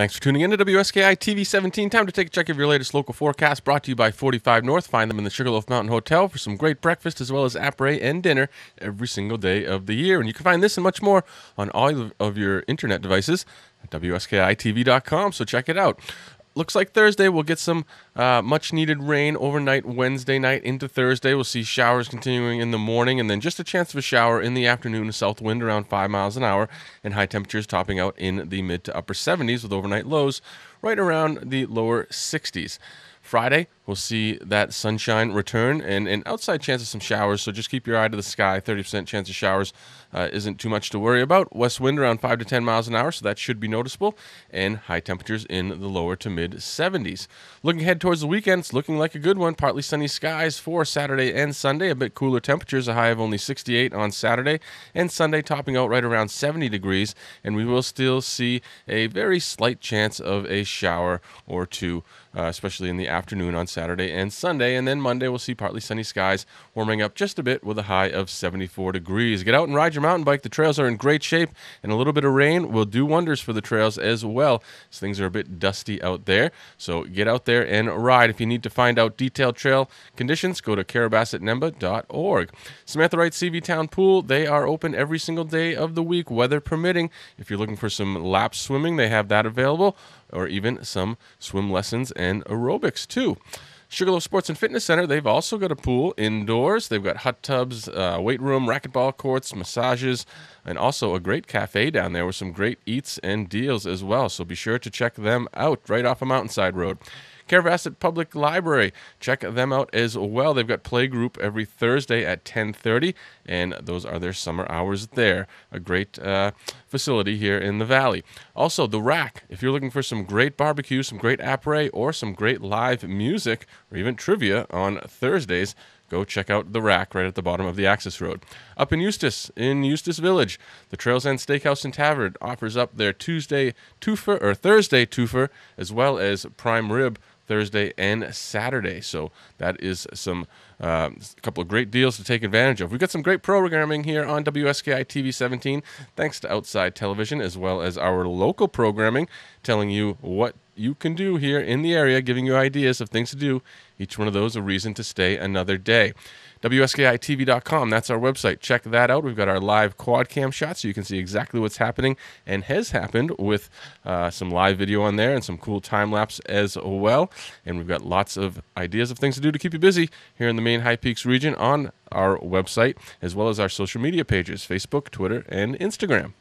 Thanks for tuning in to WSKI TV 17. Time to take a check of your latest local forecast brought to you by 45 North. Find them in the Sugarloaf Mountain Hotel for some great breakfast as well as après and dinner every single day of the year. And you can find this and much more on all of your internet devices at WSKITV.com. So check it out looks like Thursday we'll get some uh, much needed rain overnight Wednesday night into Thursday. We'll see showers continuing in the morning and then just a chance of a shower in the afternoon, a south wind around 5 miles an hour, and high temperatures topping out in the mid to upper 70s with overnight lows right around the lower 60s. Friday, we'll see that sunshine return and an outside chance of some showers. So just keep your eye to the sky. 30% chance of showers uh, isn't too much to worry about. West wind around 5 to 10 miles an hour, so that should be noticeable. And high temperatures in the lower to mid 70s. Looking ahead towards the weekend, it's looking like a good one. Partly sunny skies for Saturday and Sunday. A bit cooler temperatures, a high of only 68 on Saturday. And Sunday topping out right around 70 degrees. And we will still see a very slight chance of a shower or two uh, especially in the afternoon on Saturday and Sunday. And then Monday, we'll see partly sunny skies, warming up just a bit with a high of 74 degrees. Get out and ride your mountain bike. The trails are in great shape, and a little bit of rain will do wonders for the trails as well, as things are a bit dusty out there. So get out there and ride. If you need to find out detailed trail conditions, go to carrabassettnemba.org. Samantha Wright CV Town Pool, they are open every single day of the week, weather permitting. If you're looking for some lap swimming, they have that available or even some swim lessons and aerobics too. Sugarloaf Sports and Fitness Center, they've also got a pool indoors. They've got hot tubs, uh, weight room, racquetball courts, massages, and also a great cafe down there with some great eats and deals as well. So be sure to check them out right off a Mountainside Road. Carrabassett Public Library. Check them out as well. They've got playgroup every Thursday at 10:30, and those are their summer hours there. A great uh, facility here in the valley. Also, the Rack. If you're looking for some great barbecue, some great après, or some great live music, or even trivia on Thursdays go check out the rack right at the bottom of the access road. Up in Eustis, in Eustis Village, the Trails End Steakhouse and Tavern offers up their Tuesday twofer or Thursday twofer, as well as prime rib Thursday, and Saturday. So that is some uh, a couple of great deals to take advantage of. We've got some great programming here on WSKI TV 17, thanks to Outside Television as well as our local programming, telling you what you can do here in the area, giving you ideas of things to do. Each one of those a reason to stay another day. WSKITV.com, that's our website. Check that out. We've got our live quad cam shots so you can see exactly what's happening and has happened with uh, some live video on there and some cool time lapse as well. And we've got lots of ideas of things to do to keep you busy here in the Maine High Peaks region on our website, as well as our social media pages Facebook, Twitter, and Instagram.